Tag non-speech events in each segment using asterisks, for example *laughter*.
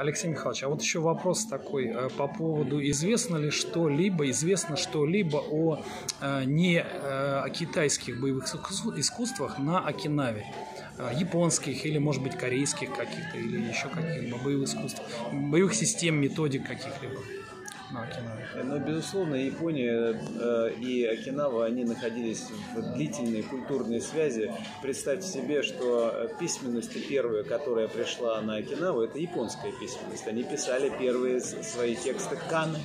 Алексей Михайлович, а вот еще вопрос такой э, по поводу, известно ли что-либо, известно что-либо о э, не э, о китайских боевых искусствах на Окинаве? японских или, может быть, корейских каких-то, или еще каких-либо боевых искусств, боевых систем, методик каких-либо на Окинаве? Ну, безусловно, Япония э, и Окинава, они находились в длительной культурной связи. Представьте себе, что письменность первая, которая пришла на Окинаву, это японская письменность. Они писали первые свои тексты каны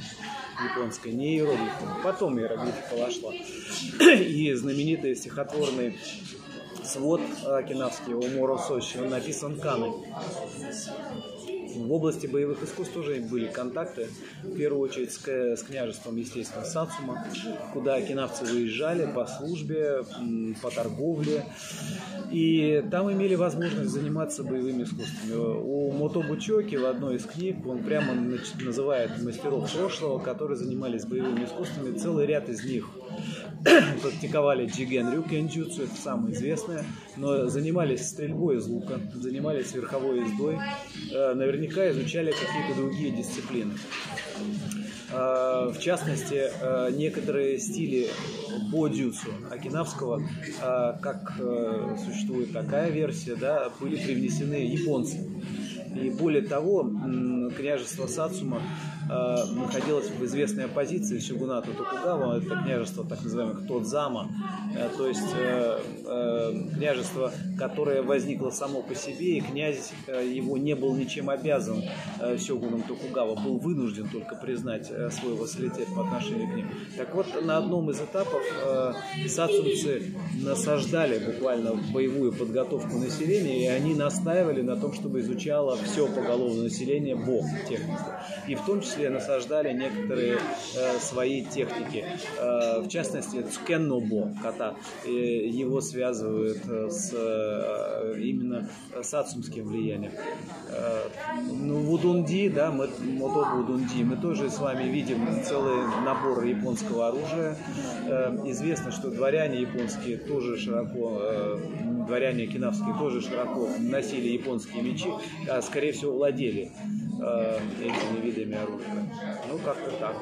японской, не иероглифом. Потом иероглифика вошла. И знаменитый стихотворный свод окинавский у Сочи, он написан каной. В области боевых искусств тоже были контакты, в первую очередь с, с княжеством, естественно, Сацума, куда кинавцы выезжали по службе, по торговле, и там имели возможность заниматься боевыми искусствами. У Мотобу Чоки в одной из книг он прямо называет мастеров прошлого, которые занимались боевыми искусствами, целый ряд из них *clears throat* практиковали джиген рю кенджутсу, это самое известное, но занимались стрельбой из лука, занимались верховой ездой, э, наверняка изучали какие-то другие дисциплины. Э, в частности, э, некоторые стили бодюцу окинавского, как существует такая версия, да, были привнесены японцами. И более того, княжество Сацума э, находилось в известной оппозиции Сюгунату Токугава, это княжество так называемых Тодзама, э, то есть э, княжество, которое возникло само по себе, и князь его не был ничем обязан Сёгуном Токугава, был вынужден только признать свой вассалитет по отношению к ним. Так вот, на одном из этапов сацумцы насаждали буквально боевую подготовку населения, и они настаивали на том, чтобы изучало все поголовное население Бог техники. И в том числе насаждали некоторые э, свои техники. Э, в частности, Цукеннобо кота. Э, его связывают э, с э, именно с ацумским влиянием. Э, ну, Вудунди, да, мы, мото Вудунди, мы тоже с вами видим целый набор японского оружия. Э, известно, что дворяне японские тоже широко э, дворяне кинавские тоже широко носили японские мечи, а скорее всего владели э, этими видами оружия. Ну, как-то так.